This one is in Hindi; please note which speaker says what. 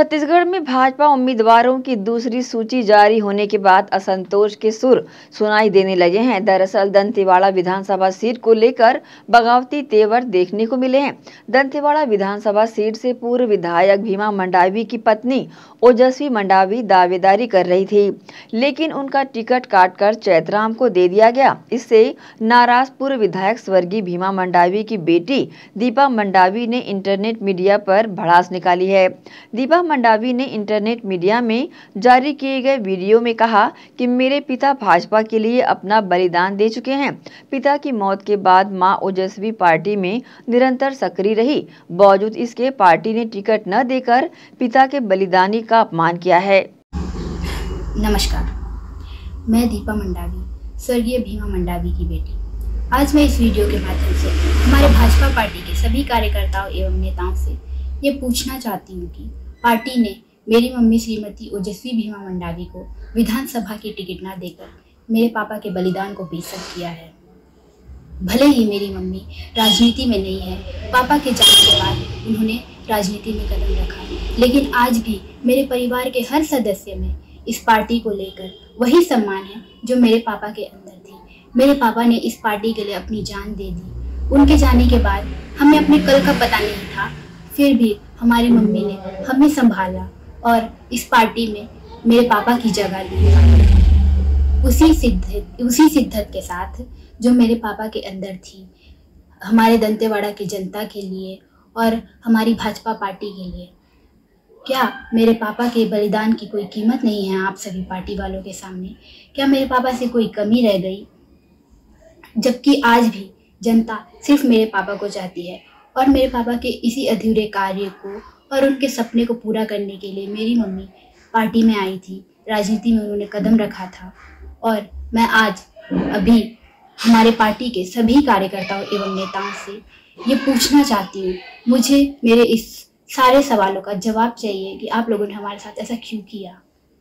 Speaker 1: छत्तीसगढ़ में भाजपा उम्मीदवारों की दूसरी सूची जारी होने के बाद असंतोष के सुर सुनाई देने लगे हैं। दरअसल दंतेवाड़ा विधानसभा सीट को लेकर बगावती तेवर देखने को मिले हैं। दंतेवाड़ा विधानसभा सीट से पूर्व विधायक भीमा मंडावी की पत्नी ओजस्वी मंडावी दावेदारी कर रही थी, लेकिन उनका टिकट काटकर चैतराम को दे दिया गया। इससे नाराज़ पूर्व विधायक स्वर्गीय भीमा मंडावी की बेटी दीपा मंडावी ने इंटरनेट मीडिया पर भड़ास निकाली है। दीपा मंडावी ने इंटरनेट मीडिया में जारी किए गए वीडियो में कहा कि मेरे पिता भाजपा के लिए अपना बलिदान दे चुके हैं। पिता की मौत के बाद माँ ओजस्वी पार्टी में निरंतर सक्रिय रही। बावजूद इसके, पार्टी ने टिकट न देकर पिता के बलिदानी का अपमान किया है।
Speaker 2: नमस्कार। मैं दीपा मंडावी, स्वर्गीय भीमा मंडावी की बेटी। आज मैं इस वीडियो के माध्यम से हमारे भाजपा पार्टी के सभी कार्यकर्ताओं एवं नेताओं से ये पूछना चाहती हूँ कि पार्टी ने मेरी मम्मी श्रीमती ओजस्वी भीमा मंडावी को विधानसभा की टिकट ना देकर मेरे पापा के बलिदान को बेसत किया है। भले ही मेरी मम्मी राजनीति में नहीं है, पापा के जाने के बाद उन्होंने राजनीति में कदम रखा। लेकिन आज भी मेरे परिवार के हर सदस्य में इस पार्टी को लेकर वही सम्मान है जो मेरे पापा के अंदर थी। मेरे पापा ने इस पार्टी के लिए अपनी जान दे दी। उनके जाने के बाद हमें अपने कल का पता नहीं था, फिर भी हमारी मम्मी ने हमें संभाला और इस पार्टी में मेरे पापा की जगह ली। उसी सिद्धत उसी सिद्धत के साथ जो मेरे पापा के अंदर थी, हमारे दंतेवाड़ा की जनता के लिए और हमारी भाजपा पार्टी के लिए। क्या मेरे पापा के बलिदान की कोई कीमत नहीं है आप सभी पार्टी वालों के सामने? क्या मेरे पापा से कोई कमी रह गई? जबकि आज भी जनता सिर्फ़ मेरे पापा को चाहती है। और मेरे पापा के इसी अधूरे कार्य को और उनके सपने को पूरा करने के लिए मेरी मम्मी पार्टी में आई थी। राजनीति में उन्होंने कदम रखा था और मैं आज अभी हमारे पार्टी के सभी कार्यकर्ताओं एवं नेताओं से ये पूछना चाहती हूँ। मुझे मेरे इस सारे सवालों का जवाब चाहिए कि आप लोगों ने हमारे साथ ऐसा क्यों किया?